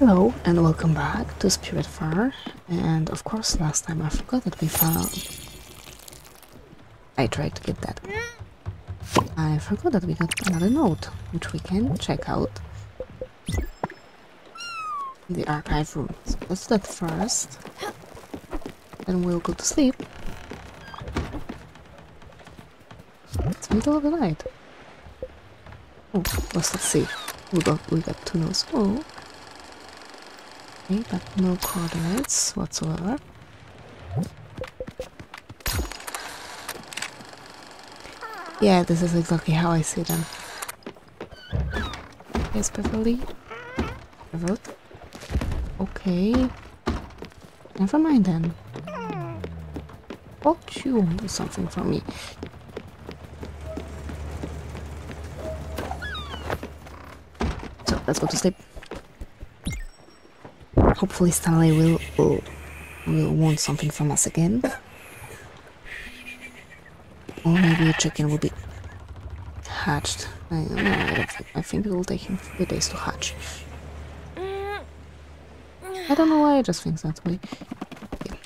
Hello and welcome back to Spiritfarer. And of course, last time I forgot that we found. I tried to get that. I forgot that we got another note, which we can check out in the archive room. So let's do that first. Then we'll go to sleep. It's middle of the night. Oh, let's let's see. We got we got two notes. Oh. But no coordinates whatsoever. Yeah, this is exactly how I see them. Yes, Beverly. Okay. Never mind then. Thought you wanted something from me. So let's go to sleep. Hopefully Stanley will, will will want something from us again. Or maybe a chicken will be hatched. I, no, I don't think. I think it will take him a few days to hatch. I don't know why I just think that way. Okay.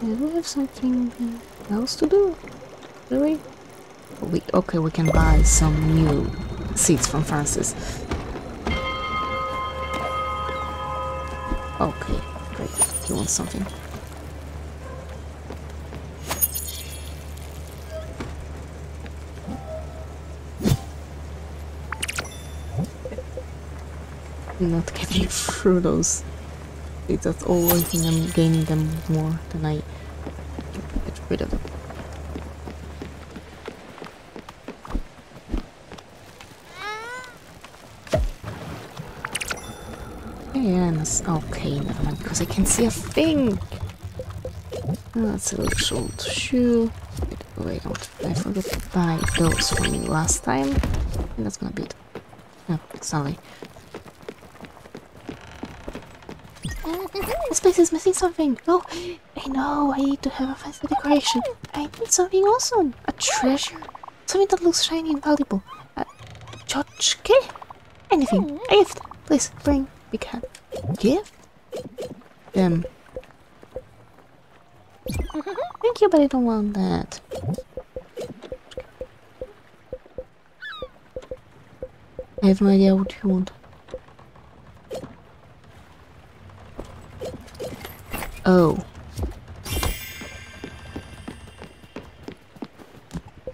Do we have something else to do? Really? We okay. We can buy some new seeds from Francis. Okay, great. He wants something. Not getting through those. It's that's all I think I'm gaining them more than I get rid of them. Okay, never mind, because I can see a thing. Ah, that's a little short shoe. Wait, I forgot to buy those for me last time. And that's gonna be it. Oh, sorry. This place is missing something. Oh, I know. I need to have a fancy decoration. I need something awesome. A treasure. Something that looks shiny and valuable. A tchotchke? Anything. A gift. Please, bring. Big hat. Gift? Um. Thank you, but I don't want that. I have no idea what you want. Oh.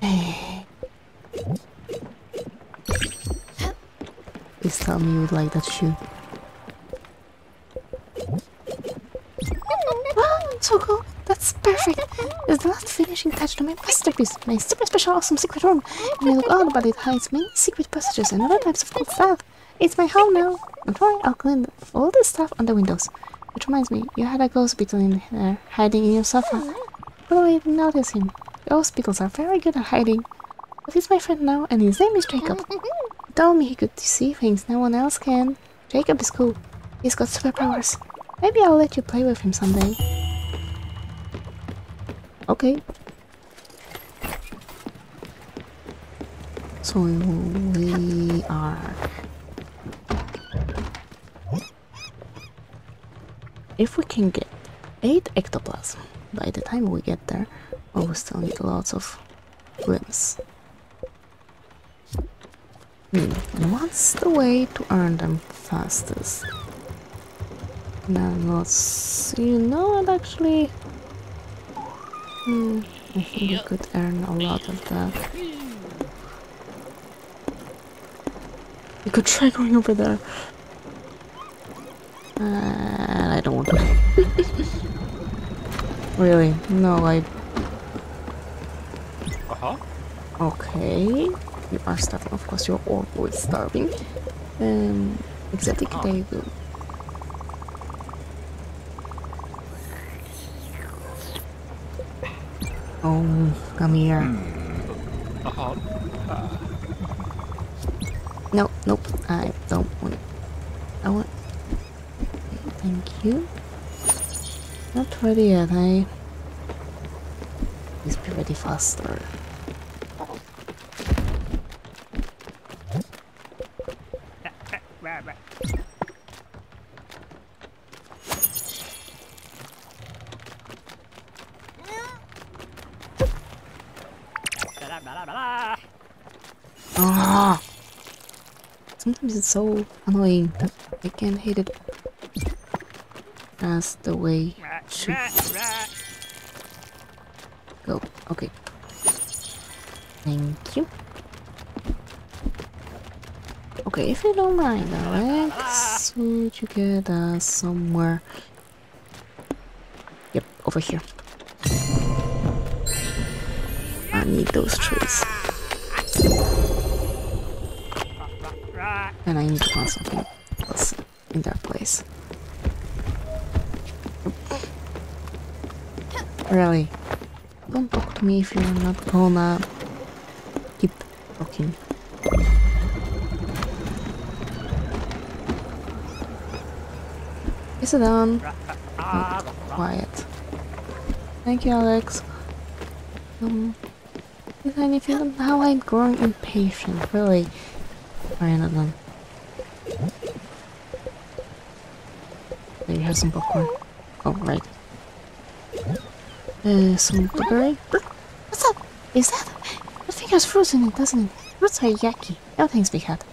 Please tell me you would like that shoe. So cool! That's perfect! It's the last finishing touch to my masterpiece, my super special awesome secret room. It may look odd, but it hides many secret passages and other types of cool stuff. It's my home now. Don't worry, I'll clean all the stuff on the windows. Which reminds me, you had a ghost beetle in there, uh, hiding in your sofa. Probably didn't notice him. Ghost beetles are very good at hiding. But he's my friend now, and his name is Jacob. He told me he could see things no one else can. Jacob is cool. He's got superpowers. Maybe I'll let you play with him someday. Okay. So we are. If we can get 8 ectoplasm by the time we get there, we still need lots of limbs. Hmm, what's the way to earn them fastest? Now let's you know what actually Hmm, I think we could earn a lot of that. We could try going over there. Uh, I don't want to. really? No, I. Uh-huh. Okay. You are starving. Of course, you're always starving. Um, exotic Ah. Come here. Uh-huh. No, nope. I don't want it. I want. Thank you. Not ready yet. I. Please be ready faster. Ah! So annoying that I can't hit it. That's the way go. Okay. Thank you. Okay, if you don't mind, would you get us somewhere? Yep, over here. I need those trees. And I need to find something else in that place. Really? Don't talk to me if you're not gonna keep talking. Is it? Oh, quiet. Thank you, Alex. Um, is anything how I'm growing impatient, really? Done. There you have some popcorn. Oh, right. Uh, some blueberry. What's up? Is that? I think there's fruit in it, doesn't it? Fruits are yucky. Everything's big hat.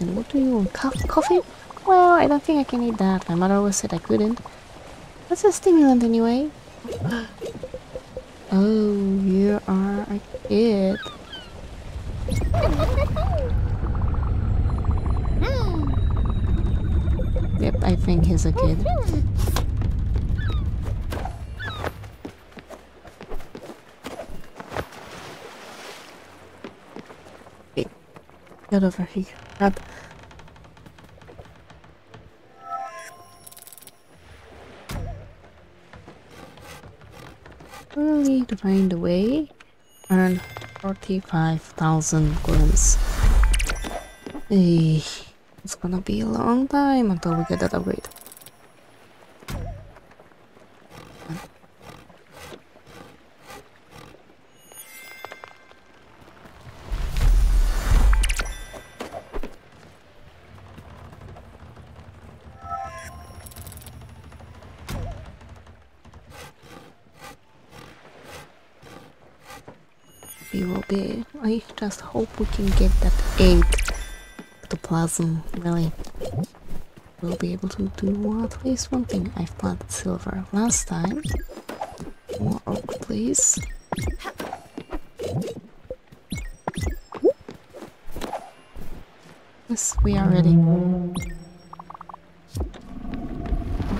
And what do you want? Co coffee? Well, I don't think I can eat that. My mother always said I couldn't. What's a stimulant anyway? oh, you are a kid. Think he's a kid. Get over here. We'll need to find a way. Earn 45,000 coins. Hey, it's gonna be a long time until we get that upgrade. We will be. I just hope we can get that 8 the plasm really we'll be able to do at least one thing. I've planted silver last time. More oak, please. Yes, we are ready.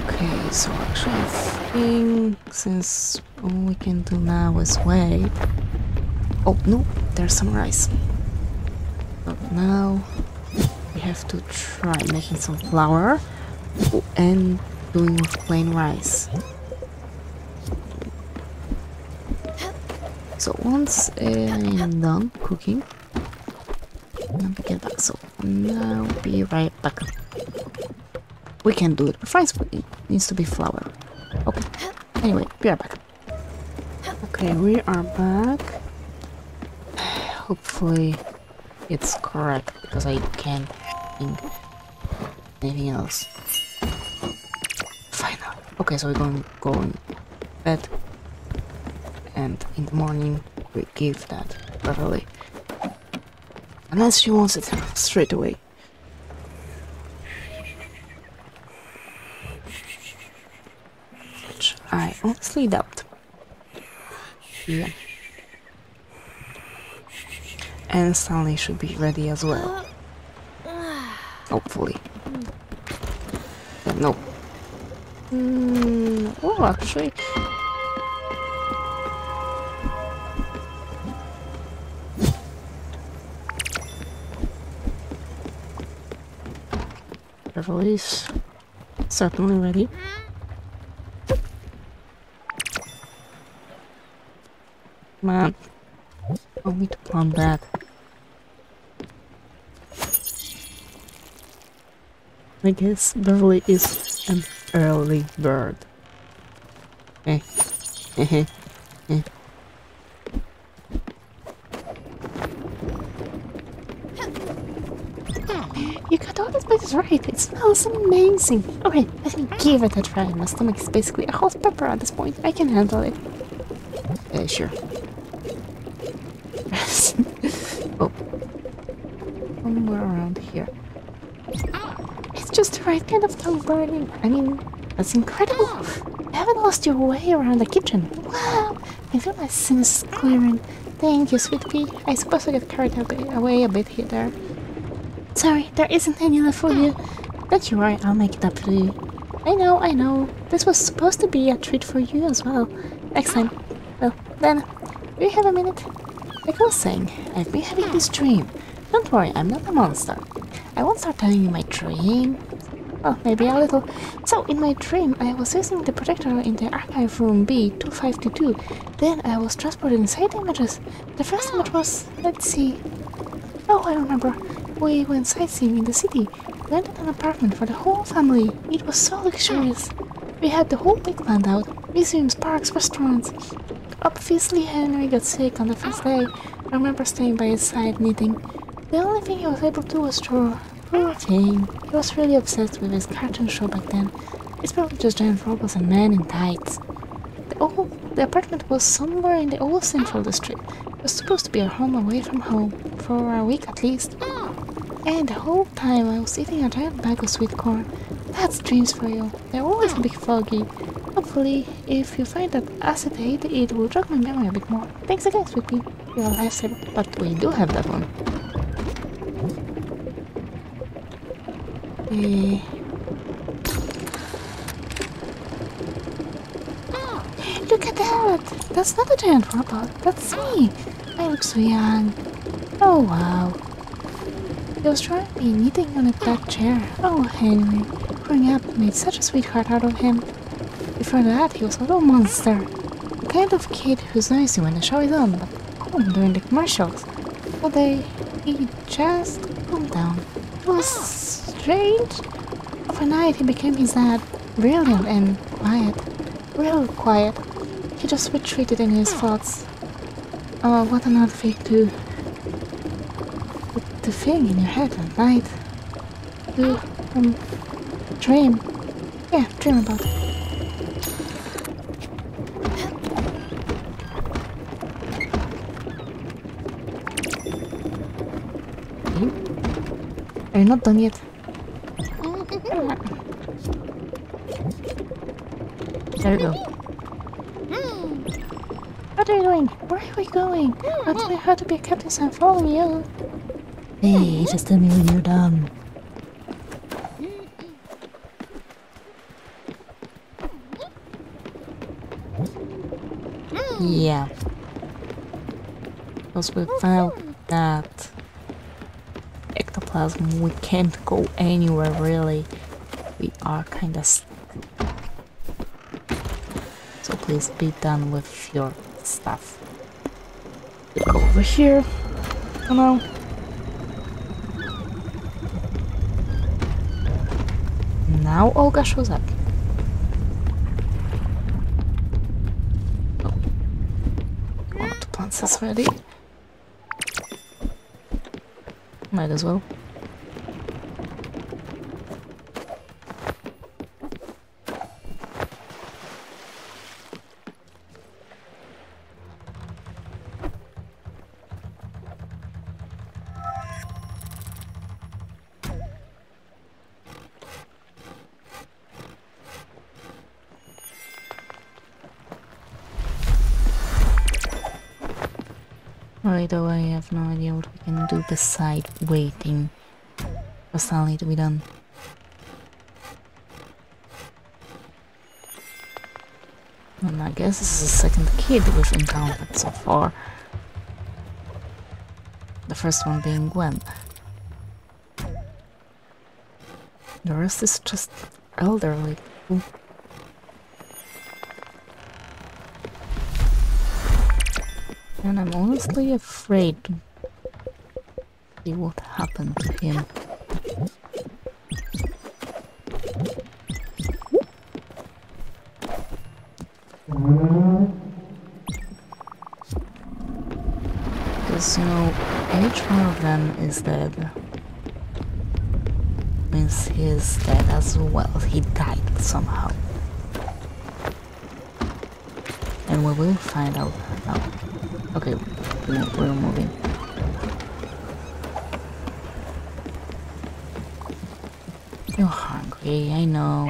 Okay, so actually I think since all we can do now is wait. Oh no, there's some rice. But now have to try making some flour and doing with plain rice. So once uh, I'm done cooking, I'll get back. So now be right back. We can do it rice, needs to be flour. Okay. Anyway, be right back. Okay, we are back. Hopefully it's correct because I can't think anything else. Final. Okay, so we're going to go in bed and in the morning we give that Beverly. Unless she wants it straight away. Which I honestly doubt. Yeah. And Stanley should be ready as well. Hopefully. No. Mm, oh, actually. Beverly's certainly ready. Man, I'll need to plan that. I guess Beverly is an early bird. Eh. Eh. eh. You got all these places right. It smells amazing. Okay, let me give it a try. My stomach is basically a hot pepper at this point. I can handle it. Uh, sure. oh. Somewhere around here. Just the right kind of tongue burning. I mean, that's incredible. You haven't lost your way around the kitchen. Wow. I feel my sins clearing. Thank you, sweet pea. I suppose I get carried away a bit here there. Sorry, there isn't any left for you. Don't you worry, I'll make it up to you. I know, I know. This was supposed to be a treat for you as well. Next time. Well, then, do you have a minute? Like I was saying, I've been having this dream. Don't worry, I'm not a monster. I won't start telling you my dream. Well, maybe a little. So, in my dream, I was using the projector in the archive room B252. Then I was transported inside images. The first image was, let's see. Oh, I remember. We went sightseeing in the city. Rented an apartment for the whole family. It was so luxurious. We had the whole week planned out. Museums, parks, restaurants. Obviously, Henry got sick on the first day. I remember staying by his side knitting. The only thing he was able to do was draw. Poor thing. He was really obsessed with his cartoon show back then. It's probably just giant robots and men in tights. The, old, the apartment was somewhere in the old central district. It was supposed to be our home away from home, for a week at least. And the whole time I was eating a giant bag of sweet corn. That's dreams for you. They're always a bit foggy. Hopefully, if you find that acetate, it will jog my memory a bit more. Thanks again, Sweetie. You're a lifesaver. But we do have that one. Look at that! That's not a giant robot. That's me. I look so young. Oh wow. He was trying to be knitting on a back chair. Oh, Henry. Growing up made such a sweetheart out of him. Before that, he was a little monster. The kind of kid who's noisy when the show is on, but calm during the commercials. One day, he just calmed down. Was strange. Overnight, he became his dad. Brilliant and quiet. Real quiet. He just retreated in his thoughts. Oh, what an odd thing to... The thing in your head at night. To, um, dream. Yeah, dream about it. Are you not done yet? There we go. What are you doing? Where are we going? I'm telling how to be a captain, so I'm following you. Hey, just tell me when you're done. Yeah. Because without that ectoplasm, we can't go anywhere really. Are kinda. So please be done with your stuff. Go over here. Come on. Now Olga shows up. Oh. One of the plants is ready. Might as well. Away, I have no idea what we can do beside waiting for Stanley to be done. And I guess this is the second kid we've encountered so far. The first one being Gwen. The rest is just elderly. And I'm honestly afraid to see what happened to him. Because, you know, each one of them is dead. means he's dead as well. He died somehow. And we will find out. Okay, we- we're moving. You're hungry, I know.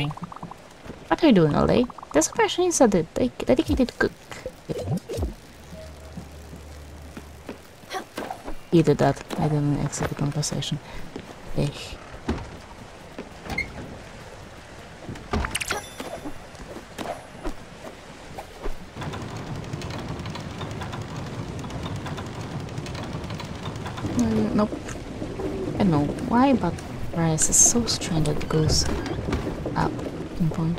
What are you doing all day? This person is a ded- dedicated cook. Either that. I didn't execute conversation. Eh. Mm, Nope. I don't know why, but rice is so strange that goes up in point.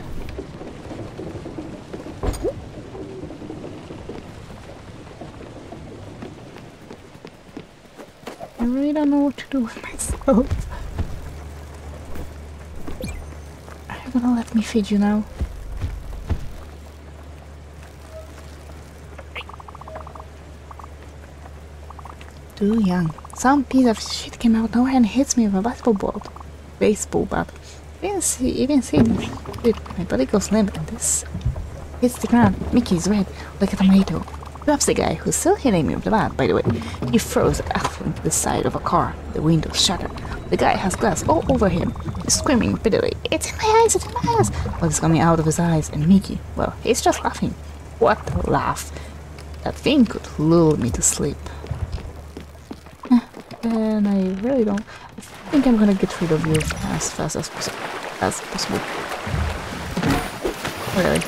I really don't know what to do with myself. Are you gonna let me feed you now? Too young. Some piece of shit came out nowhere and hits me with a basketball ball. Baseball bat. Even see, even see Dude, my body goes limp and this hits the ground. Mickey's red, like a tomato. Perhaps the guy who's still hitting me with the bat, by the way. He throws apple into the side of a car. The window shattered. The guy has glass all over him. He's screaming bitterly. It's in my eyes, it's in my eyes. Is coming out of his eyes? And Mickey, well, he's just laughing. What a laugh. That thing could lull me to sleep. And I really don't. I think I'm gonna get rid of you as fast as possible. As possible. Really.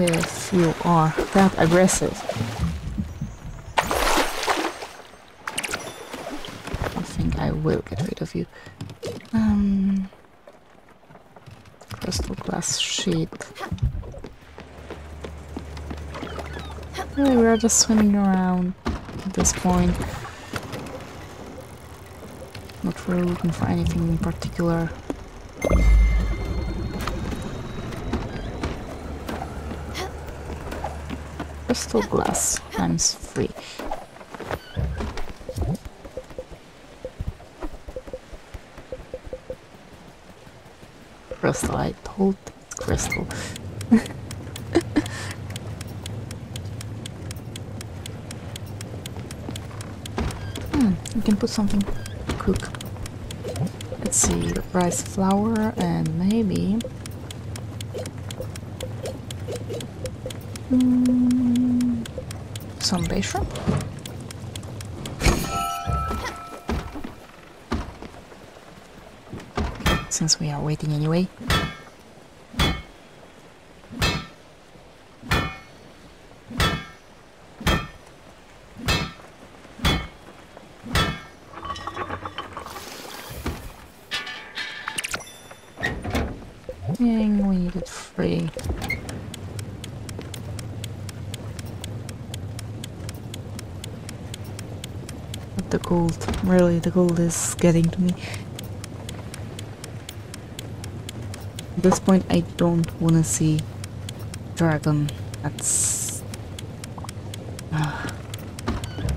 If you are that aggressive. I think I will get rid of you. Um. Crystal glass sheet. Really, we're just swimming around at this point. Not really looking for anything in particular. Crystal glass times three. Crystal, I told crystal. You can put something to cook. Let's see, rice flour and maybe Mm, some bay shrimp. Since we are waiting anyway. The gold, really, the gold is getting to me. At this point, I don't want to see dragon. That's uh,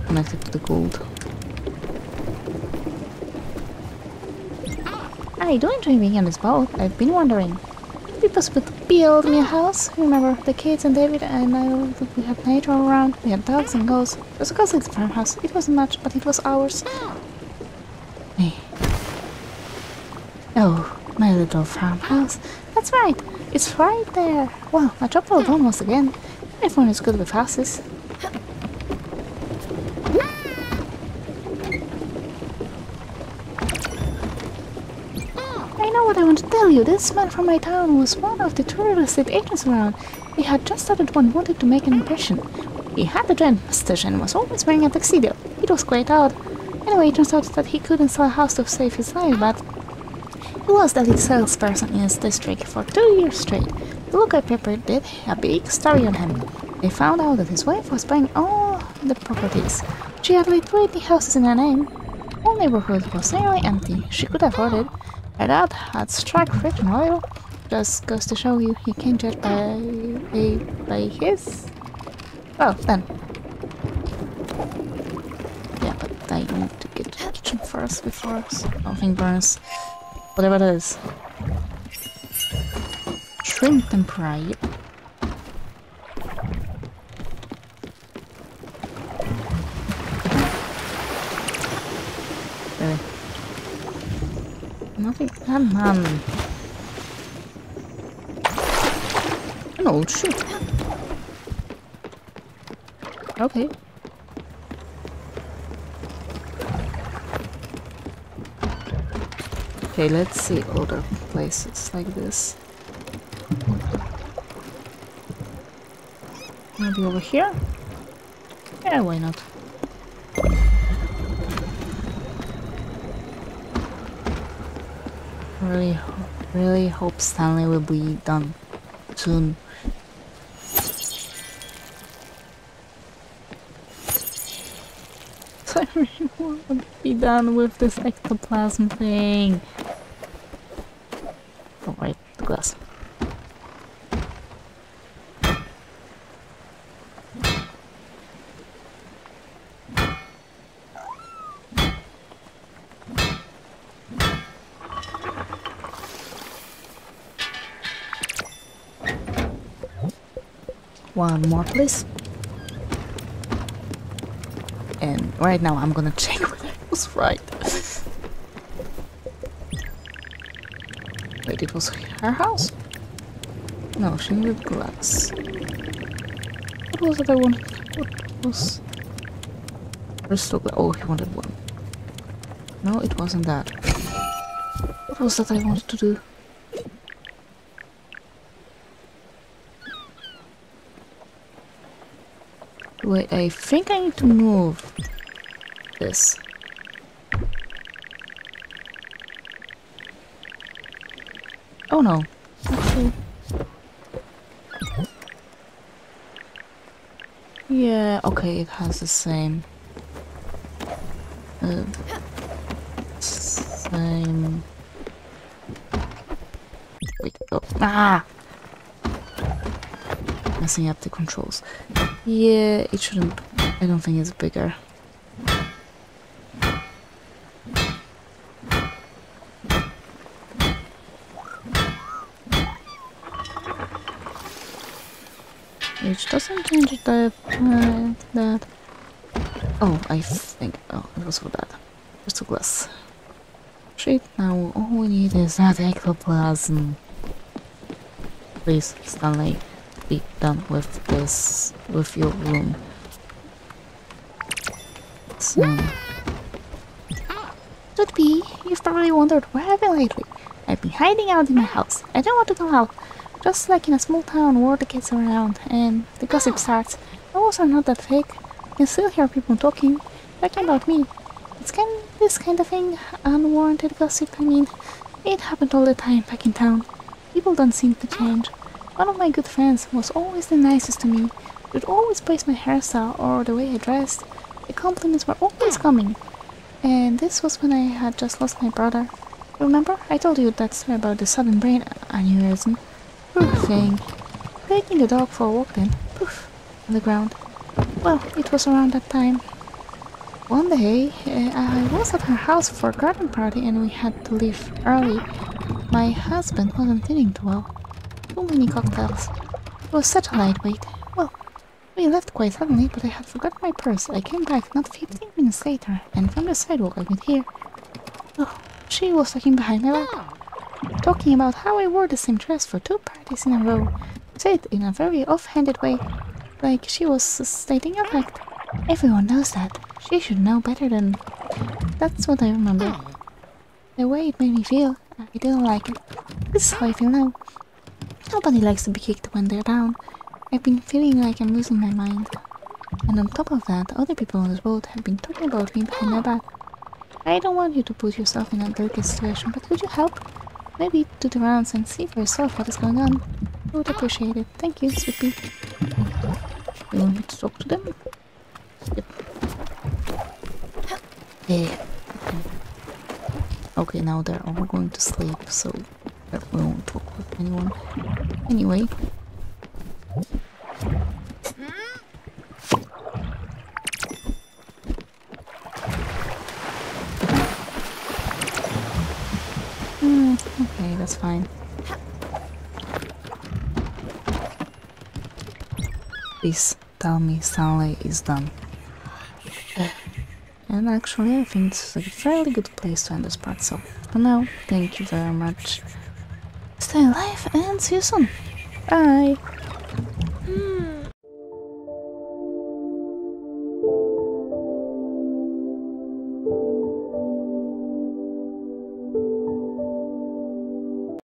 connected to the gold. Are you doing dreaming on this boat? I've been wondering. Would it to build me a house? Remember, the kids and David and I, we had nature around. We had dogs and goats. It was a ghostly farmhouse. It wasn't much, but it was ours. Hey. Oh, my little farmhouse. That's right. It's right there. Well, I dropped all done once again. Everyone is good with houses. What I want to tell you. This man from my town was one of the tour estate agents around. He had just started one, wanted to make an impression. He had a giant mustache and was always wearing a tuxedo. It was quite odd. Anyway, it turns out that he couldn't sell a house to save his life, but he was the lead salesperson in his district for two years straight. The local paper did a big story on him. They found out that his wife was buying all the properties. She had like 20 houses in her name. Whole neighborhood was nearly empty. She could afford it. Dad had struck rich and oil. Just goes to show you, he can't judge by, by, by his... Well, then. Yeah, but I need to get to the kitchen first before something burns. Whatever it is. Shrimp tempura, yep. Nothing. Come on. An old shoe. Okay. Okay, let's see other places like this. Maybe over here? Yeah, why not? Really, really hope Stanley will be done soon. I really want to be done with this ectoplasm thing. One more, please. And right now I'm gonna check whether I was right. Wait, it was her house? No, she needed glass. What was it I wanted? What was... Crystal glass. Oh, he wanted one. No, it wasn't that. What was that I wanted to do? Wait, I think I need to move this. Oh no. Actually. Yeah, okay, it has the same. Uh, same. Wait, oh. Ah! Messing up the controls. Yeah, it shouldn't. I don't think it's bigger. Which doesn't change the uh, that. Oh, I think. Oh, it was for that. Crystal glass. Shit, now all we need is that ectoplasm. Please, Stanley be done with this, with your room. So, Should be. You've probably wondered where I've been lately. I've been hiding out in my house. I don't want to come out. Just like in a small town where the kids are around and the gossip starts. My walls are not that thick. You can still hear people talking, talking about me. It's kind of, this kind of thing, unwarranted gossip. I mean, it happened all the time back in town. People don't seem to change. One of my good friends was always the nicest to me. Would always praise my hairstyle or the way I dressed. The compliments were always coming. And this was when I had just lost my brother. Remember, I told you that story about the sudden brain aneurysm. Poor thing. Taking the dog for a walk then, poof, on the ground. Well, it was around that time. One day, uh, I was at her house for a garden party and we had to leave early. My husband wasn't feeling too well. Many cocktails. It was such a lightweight. Well, we left quite suddenly, but I had forgotten my purse. I came back not 15 minutes later, and from the sidewalk I could hear. Oh, she was talking behind my back. Talking about how I wore the same dress for two parties in a row. Said in a very off-handed way, like she was stating a fact. Everyone knows that. She should know better than. That's what I remember. The way it made me feel, I didn't like it. This is how I feel now. Nobody likes to be kicked when they're down. I've been feeling like I'm losing my mind. And on top of that, other people on this boat have been talking about me behind my back. I don't want you to put yourself in a delicate situation, but could you help? Maybe do the rounds and see for yourself what is going on. I would appreciate it. Thank you, sweet pea. You want me to talk to them? Yep. Yeah. Okay, now they're all going to sleep, so but we won't talk with anyone. Anyway. Hmm, okay, that's fine. Please tell me Stanley is done. And actually, I think it's a fairly good place to end this part, so for now, thank you very much. Stay alive and see you soon. Bye!